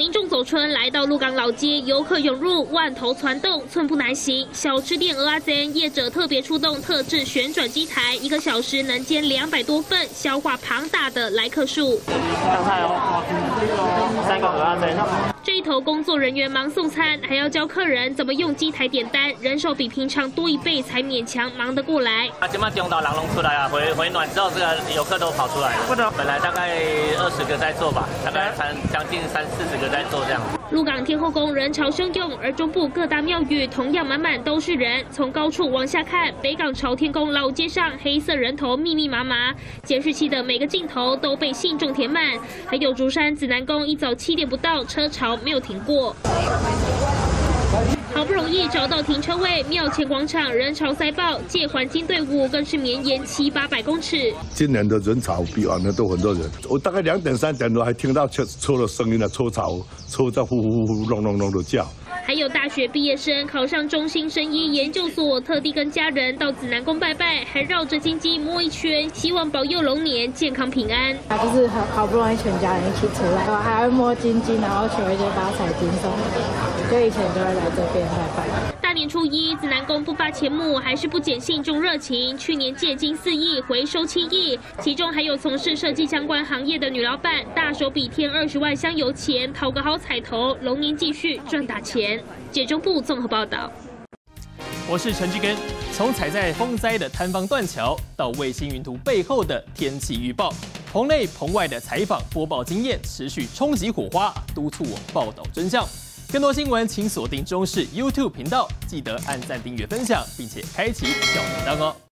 民众走春来到鹿港老街，游客涌入，万头攒动，寸步难行。小吃店鹅阿珍业者特别出动特制旋转机台，一个小时能煎两百多份，消化庞大的来客数。头工作人员忙送餐，还要教客人怎么用机台点单，人手比平常多一倍，才勉强忙得过来。啊，今嘛中岛人龙出来啊，回回暖之后，这个游客都跑出来了。本来大概二十个在做吧，大概三将近三四十个。在做这样。鹿港天后宫人潮汹涌，而中部各大庙宇同样满满都是人。从高处往下看，北港朝天宫老街上黑色人头密密麻麻，监视器的每个镜头都被信众填满。还有竹山紫南宫一早七点不到，车潮没有停过。好不容易找到停车位，庙前广场人潮塞爆，借环境队伍更是绵延七八百公尺。今年的人潮比往年都很多人，我大概两点三点多还听到车车的声音呢，车潮车在呼呼呼呼隆隆隆的叫。还有大学毕业生考上中心生医研究所，特地跟家人到紫南宫拜拜，还绕着金鸡摸一圈，希望保佑龙年健康平安。就是好好不容易全家人一起出来，还会摸金鸡，然后求一些发财金送。就以前都会来这边拜拜。大年初一，紫南宫不发钱目，还是不减信众热情。去年借金四亿，回收七亿，其中还有从事设计相关行业的女老板，大手笔添二十万香油钱，讨个好彩头，龙年继续赚大钱。解中部综合报道。我是陈志根。从踩在风灾的坍方断桥，到卫星云图背后的天气预报，棚内棚外的采访播报经验持续冲击火花，督促我报道真相。更多新闻，请锁定中视 YouTube 频道，记得按赞、订阅、分享，并且开启小铃铛哦。